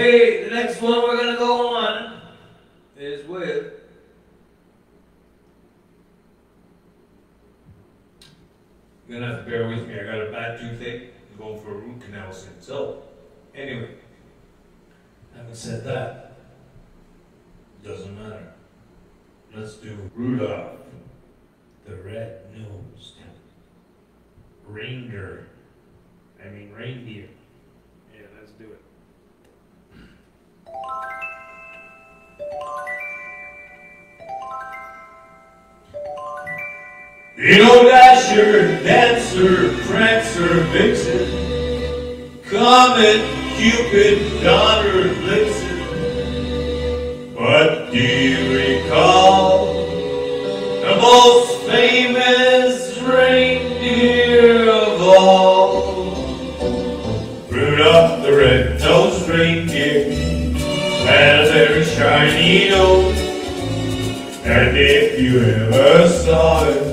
Hey, the next one we're gonna go on is with You're gonna have to bear with me. I got a bad toothache. I'm going for a root canal soon. So, anyway, having said that, doesn't matter. Let's do Rudolph, the red-nosed reindeer. I mean reindeer. Yeah, let's do it. You know Dasher, Dancer, Prancer, Vixen, Comet, Cupid, Donner, Blitzen. But do you recall the most famous reindeer of all? Rudolph the red-nosed reindeer had a very shiny nose. And if you ever saw it,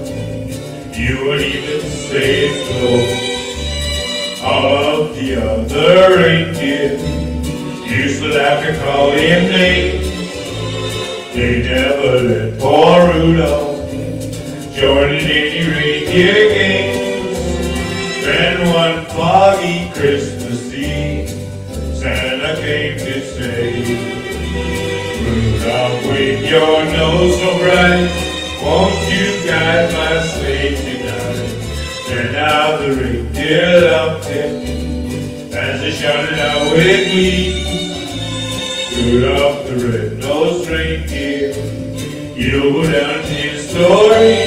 it's close. All of the other reindeer used to laugh and call him names. They never let poor Rudolph join in any reindeer games. Then one foggy Christmas Eve, Santa came to say, Rudolph, with your nose so bright, won't you guide my sleigh? Reindeer loved him as they shouted out with glee. Rudolph the red-nosed reindeer, you'll go down in history.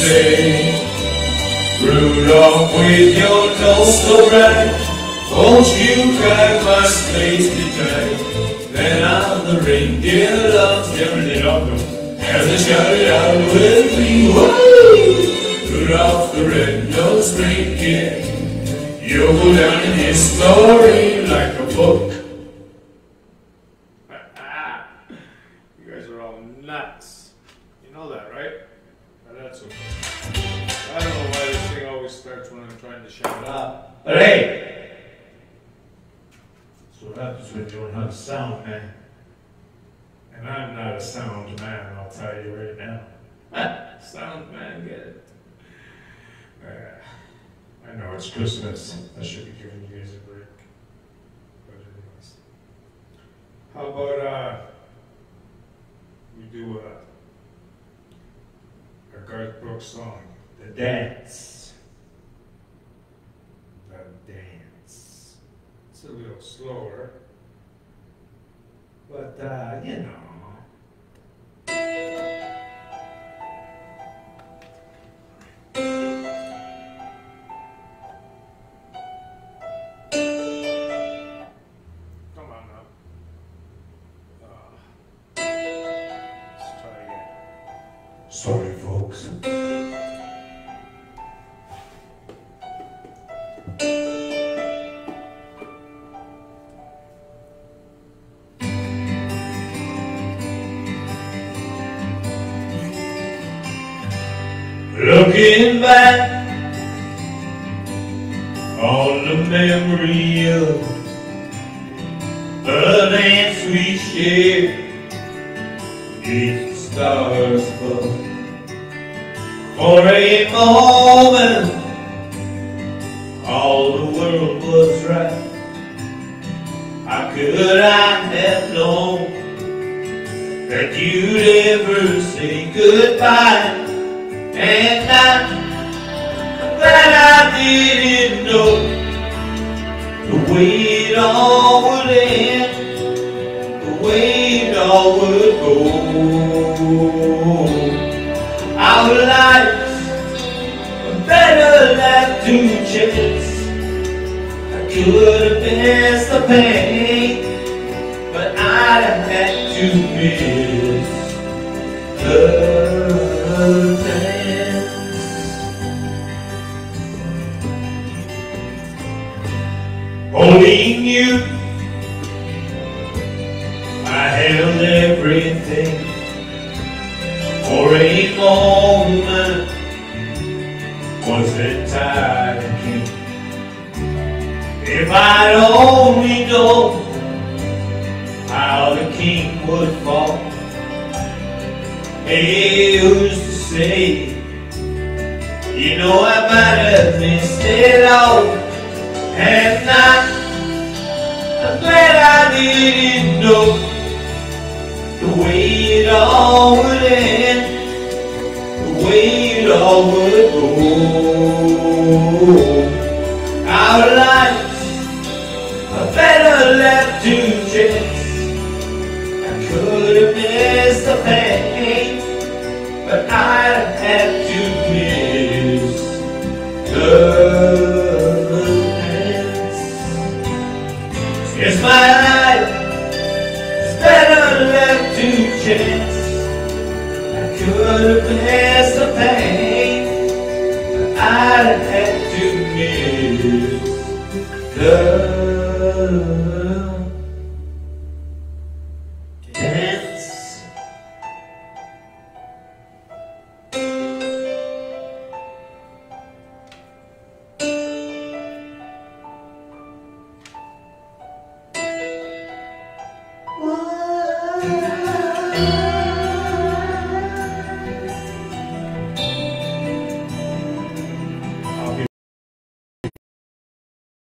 say, Rudolph, with your nose so bright, won't you guide my sleigh tonight? Then all the reindeer loved him and they all go, as they shouted out with me! Rudolph the red-nosed reindeer, you'll go down in history like a book. That's what happens when you don't have sound, man. And I'm not a sound man, I'll tell you right now. sound man, get it? Uh, I know it's Christmas. I should be giving you guys a break. But anyways. How about, uh, we do a, a Garth Brooks song, The Dance. The Dance. It's a little but uh, you know. Come on now. Uh, let's try again. Sorry, folks. Looking back on the memory of the dance we shared the stars above. For a moment, all the world was right. How could I have known that you'd ever say goodbye? And I'm glad I didn't know the way it all would end, the way it all would go. Our lives are better left to chance. I could have missed you, I held I'm glad I didn't know the way it all would end, the way it all would go. Our lives are better left to chance. I could have missed the pain, but have had to Yes, my life is better left to chance. I could have missed the pain, but I'd have had to miss the Why?